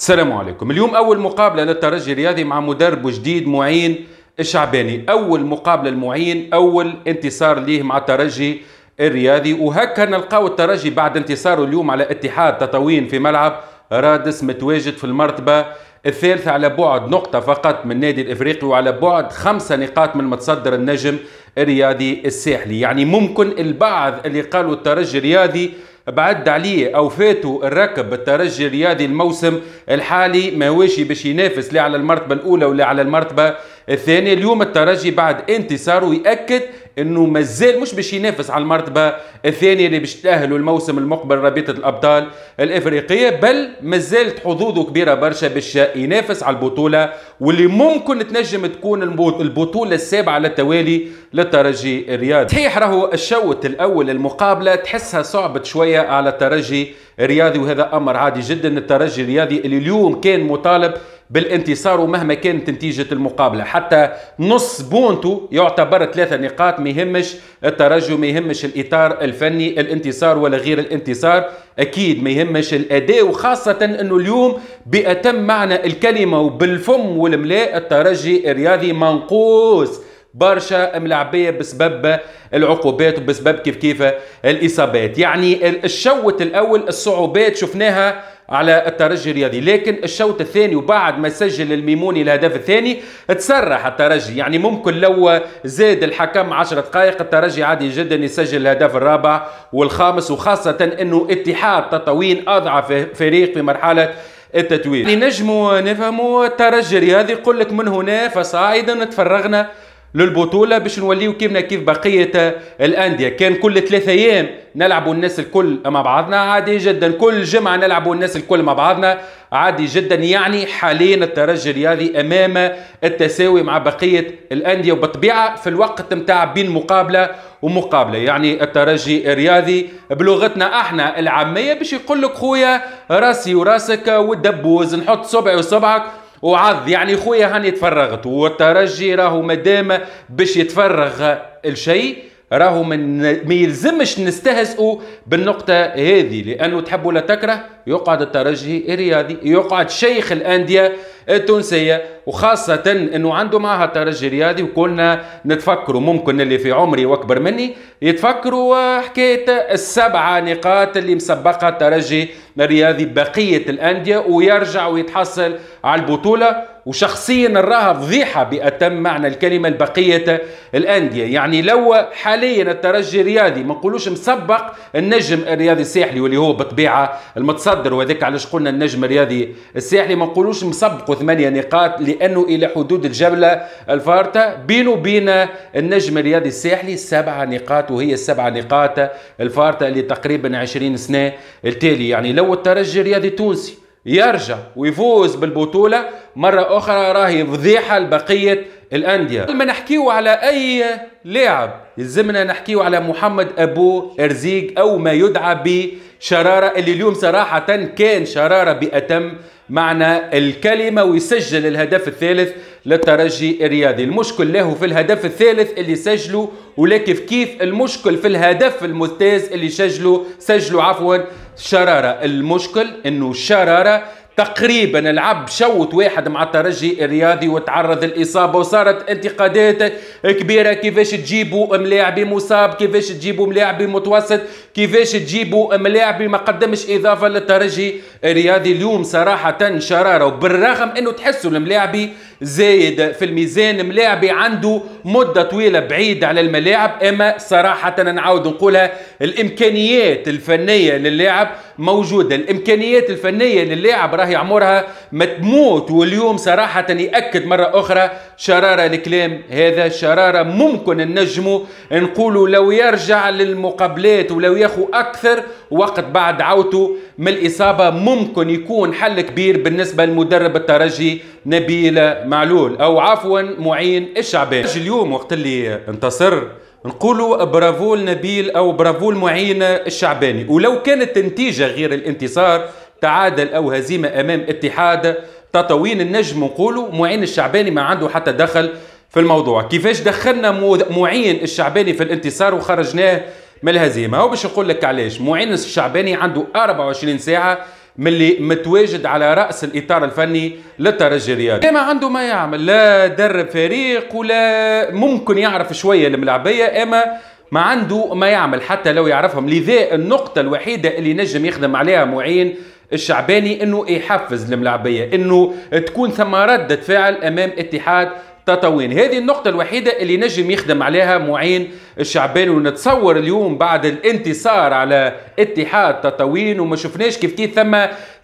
السلام عليكم. اليوم أول مقابلة للترجي الرياضي مع مدرب جديد معين الشعباني أول مقابلة المعين أول انتصار ليه مع الترجي الرياضي. وهكا نلقاو الترجي بعد انتصاره اليوم على اتحاد تطاوين في ملعب رادس متواجد في المرتبة الثالثة على بعد نقطة فقط من النادي الإفريقي وعلى بعد خمسة نقاط من متصدر النجم الرياضي الساحلي. يعني ممكن البعض اللي قالوا الترجي الرياضي بعد عليه أو فاتوا الركب بالترجي الرياضي الموسم الحالي ما واشي باش ينافس لا على المرتبة الأولى ولا على المرتبة الثانية اليوم الترجي بعد انتصاره يأكد إنه مازال مش باش ينافس على المرتبة الثانية اللي باش تأهلوا الموسم المقبل رابطة الأبطال الإفريقية بل مازالت حظوظه كبيرة برشا باش ينافس على البطولة واللي ممكن تنجم تكون البطولة السابعة على التوالي للترجي الرياضي. صحيح راهو الشوط الأول المقابلة تحسها صعبت شوية على الترجي الرياضي وهذا أمر عادي جدا. الترجي الرياضي اللي اليوم كان مطالب بالانتصار ومهما كانت نتيجة المقابلة. حتى نص بونتو يعتبر ثلاثة نقاط ما يهمش الترجي ما يهمش الإطار الفني الانتصار ولا غير الانتصار. أكيد ما يهمش الأداء وخاصة أنه اليوم بأتم معنى الكلمة وبالفم والملاء الترجي الرياضي منقوص. برشا ملعبية بسبب العقوبات وبسبب كيف كيف الإصابات. يعني الشوط الأول الصعوبات شفناها على الترجي الرياضي لكن الشوط الثاني وبعد ما سجل الميموني الهدف الثاني تسرح الترجي. يعني ممكن لو زاد الحكم 10 دقائق الترجي عادي جدا يسجل الهدف الرابع والخامس وخاصة إنه اتحاد تطاوين أضعف فريق في مرحلة التتويج. يعني نجموا نفهموا الترجي الرياضي يقول لك من هنا فصاعدا تفرغنا للبطولة باش نوليو كيفنا كيف بقية الأندية. كان كل ثلاثة أيام نلعبوا الناس الكل مع بعضنا. عادي جدا كل جمعة نلعبوا الناس الكل مع بعضنا. عادي جدا يعني حاليا الترجي الرياضي أمام التساوي مع بقية الأندية. وبطبيعه في الوقت نتاع بين مقابلة ومقابلة. يعني الترجي الرياضي بلغتنا إحنا العامية باش يقول لك خويا راسي وراسك والدبوز نحط صبعي وصبعك وعض يعني خويا هاني تفرغت والترجي راهو مادام باش يتفرغ الشيء راهو من ما يلزمش نستهزئوا بالنقطة هذه لأنه تحب ولا تكره؟ يقعد الترجي الرياضي يقعد شيخ الأندية التونسية. وخاصة أنه عنده معها ترجي رياضي وكلنا نتفكروا ممكن اللي في عمري وأكبر مني يتفكروا حكاية السبعة نقاط اللي مسبقها الترجي الرياضي بقية الأندية ويرجع ويتحصل على البطولة. وشخصيا نراها فضيحة بأتم معنى الكلمة لبقية الأندية. يعني لو حاليا الترجي الرياضي ما نقولوش مسبق النجم الرياضي الساحلي واللي هو بطبيعة المتصدر وذاك علاش قلنا النجم الرياضي الساحلي ما نقولوش مسبقوا ثمانية نقاط لأنه إلى حدود الجبلة الفارطة بينه وبين النجم الرياضي الساحلي سبعة نقاط وهي السبعة نقاط الفارطة اللي تقريبا 20 سنة التالي. يعني لو الترجي الرياضي التونسي يرجع ويفوز بالبطولة مرة أخرى راهي فضيحة لبقية الأندية. لما نحكيو على أي لاعب يلزمنا نحكيو على محمد أبو أرزيق أو ما يدعى بشرارة اللي اليوم صراحة كان شرارة بأتم معنى الكلمة ويسجل الهدف الثالث للترجي الرياضي. المشكل له في الهدف الثالث اللي سجله ولا كيف كيف المشكل في الهدف الممتاز اللي سجله سجله عفوا شرارة. المشكل إنه شرارة تقريبا لعب شوط واحد مع الترجي الرياضي وتعرض الاصابه وصارت انتقادات كبيرة. كيفاش تجيبوا ملاعبي مصاب؟ كيفاش تجيبوا ملاعبي متوسط؟ كيفاش تجيبوا ملاعبي ما قدمش إضافة للترجي الرياضي؟ اليوم صراحة شرارة وبالرغم إنه تحسوا الملاعبي زايد في الميزان ملاعبي عنده مدة طويلة بعيد على الملاعب. إما صراحة نعاود نقولها الإمكانيات الفنية للاعب موجودة. الإمكانيات الفنية للاعب راهي عمرها ما تموت واليوم صراحة يأكد مرة أخرى شرارة الكلام هذا شرارة ممكن النجمو نقولوا لو يرجع للمقابلات ولو ياخو أكثر وقت بعد عودته من الإصابة ممكن يكون حل كبير بالنسبة لمدرب الترجي نبيل معلول؟ أو عفوا معين الشعباني اليوم وقت اللي انتصر نقولوا برافو نبيل أو برافو المعين الشعباني. ولو كانت النتيجة غير الانتصار تعادل أو هزيمة أمام اتحاد تطاوين النجم نقولوا معين الشعباني ما عنده حتى دخل في الموضوع. كيفاش دخلنا معين الشعباني في الانتصار وخرجناه من الهزيمه هو باش نقول لك علاش. معين الشعباني عنده 24 ساعة ملي متواجد على رأس الإطار الفني للترجي الرياضي ما عنده ما يعمل لا درب فريق ولا ممكن يعرف شوية الملاعبيه إما ما عنده ما يعمل حتى لو يعرفهم. لذا النقطة الوحيدة اللي نجم يخدم عليها معين الشعباني إنه يحفز الملاعبية إنه تكون ثم ردة فعل أمام اتحاد تطاوين. هذه النقطة الوحيدة اللي نجم يخدم عليها معين الشعباني ونتصور اليوم بعد الانتصار على اتحاد تطاوين وما شفناش كيف كيف ثم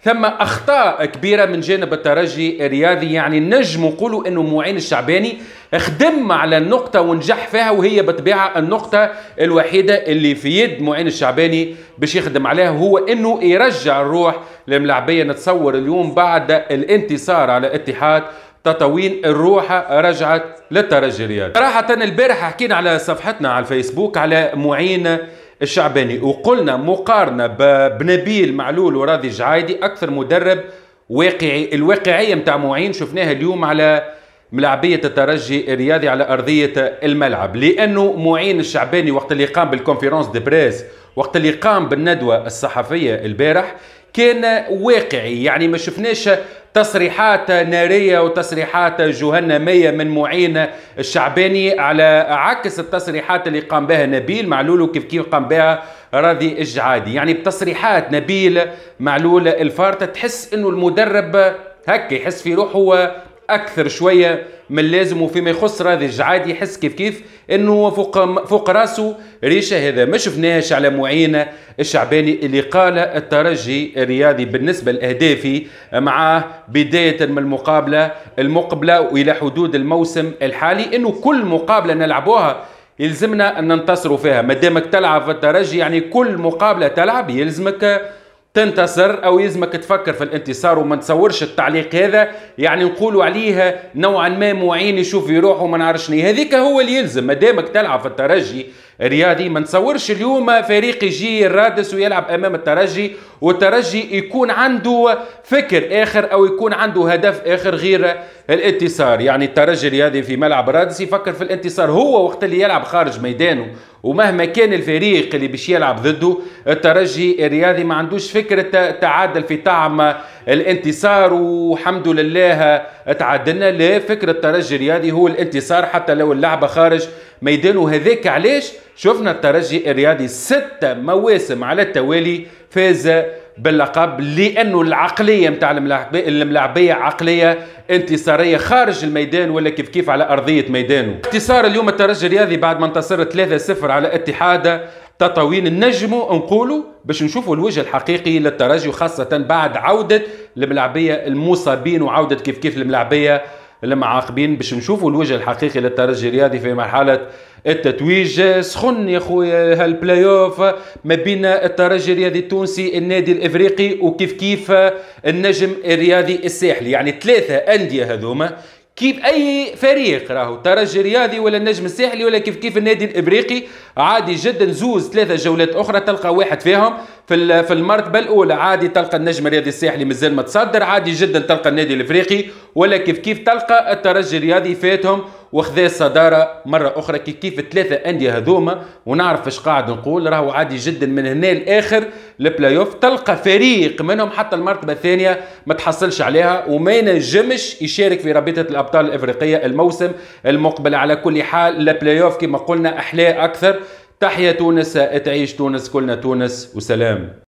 ثم أخطاء كبيرة من جانب الترجي الرياضي. يعني نجم نقولوا إنه معين الشعباني خدم على النقطة ونجح فيها وهي بطبيعة النقطة الوحيدة اللي في يد معين الشعباني باش يخدم عليها هو إنه يرجع الروح للملاعبية. نتصور اليوم بعد الانتصار على اتحاد تطاوين الروحة رجعت للترجي الرياضي صراحة البارح حكينا على صفحتنا على الفيسبوك على معين الشعباني وقلنا مقارنة بنبيل معلول وراضي جعايدي أكثر مدرب واقعي الواقعية متاع معين شفناها اليوم على ملاعبية الترجي الرياضي على أرضية الملعب. لأنه معين الشعباني وقت اللي قام بالكونفرنس دي بريس وقت اللي قام بالندوة الصحفية البارح كان واقعي. يعني ما شفناش تصريحات نارية وتصريحات جهنمية من معين الشعباني على عكس التصريحات اللي قام بها نبيل. معلول وكيف كيف قام بها راضي الجعادي. يعني بتصريحات نبيل معلول الفارطة تحس إنه المدرب هكا يحس في روحه أكثر شوية من اللازم وفيما يخص راضي الجعادي يحس كيف كيف إنه فوق فوق راسه ريشة هذا. ما شفناهش على معين الشعباني اللي قال الترجي الرياضي بالنسبة لأهدافي مع بداية من المقابلة المقبلة وإلى حدود الموسم الحالي إنه كل مقابلة نلعبوها يلزمنا أن ننتصروا فيها. ما دامك تلعب في الترجي يعني كل مقابلة تلعب يلزمك تنتصر أو يلزمك تفكر في الانتصار وما تصورش التعليق هذا. يعني نقولوا عليه نوعا ما معين يشوف يروح وما نعرفش هذيك هو اللي يلزم. ما دامك تلعب في الترجي رياضي. ما نتصورش اليوم فريق يجي الرادس ويلعب أمام الترجي والترجي يكون عنده فكر آخر أو يكون عنده هدف آخر غير الانتصار. يعني الترجي الرياضي في ملعب الرادس يفكر في الانتصار هو وقت اللي يلعب خارج ميدانه ومهما كان الفريق اللي باش يلعب ضده الترجي الرياضي ما عندوش فكرة تعادل في طعم الانتصار والحمد لله تعادلنا. لا فكرة الترجي الرياضي هو الانتصار حتى لو اللعبة خارج ميدانه. هذاك علاش؟ شفنا الترجي الرياضي ستة مواسم على التوالي فاز باللقب لأنه العقلية نتاع الملاعبية عقلية انتصارية. خارج الميدان ولا كيف كيف على أرضية ميدانه. انتصار اليوم الترجي الرياضي بعد ما انتصر 3-0 على اتحاد تطاوين النجموا نقولوا باش نشوفوا الوجه الحقيقي للترجي وخاصة بعد عودة الملاعبية المصابين وعودة كيف كيف الملاعبية المعاقبين باش نشوفوا الوجه الحقيقي للترجي الرياضي في مرحلة التتويج. سخن يا خويا هالبلاي اوف ما بين الترجي الرياضي التونسي النادي الإفريقي وكيف كيف النجم الرياضي الساحلي. يعني ثلاثة أندية هذوما. كيف أي فريق راهو ترجي رياضي ولا النجم الساحلي ولا كيف كيف النادي الإفريقي. عادي جدا زوز ثلاثة جولات أخرى تلقى واحد فيهم. في في المرتبه الأولى عادي تلقى النجم الرياضي الساحلي مازال متصدر عادي جدا تلقى النادي الإفريقي ولا كيف كيف تلقى الترجي الرياضي فاتهم وخذا الصدارة مرة أخرى كيف كيف الثلاثه أندية هذوما ونعرف إيش قاعد نقول راهو عادي جدا من هنا لآخر البلاي اوف تلقى فريق منهم حتى المرتبه الثانية ما تحصلش عليها وما ينجمش يشارك في رابطة الأبطال الإفريقية الموسم المقبل. على كل حال البلاي اوف كما قلنا احلاه أكثر. تحيا تونس تعيش تونس كلنا تونس وسلام.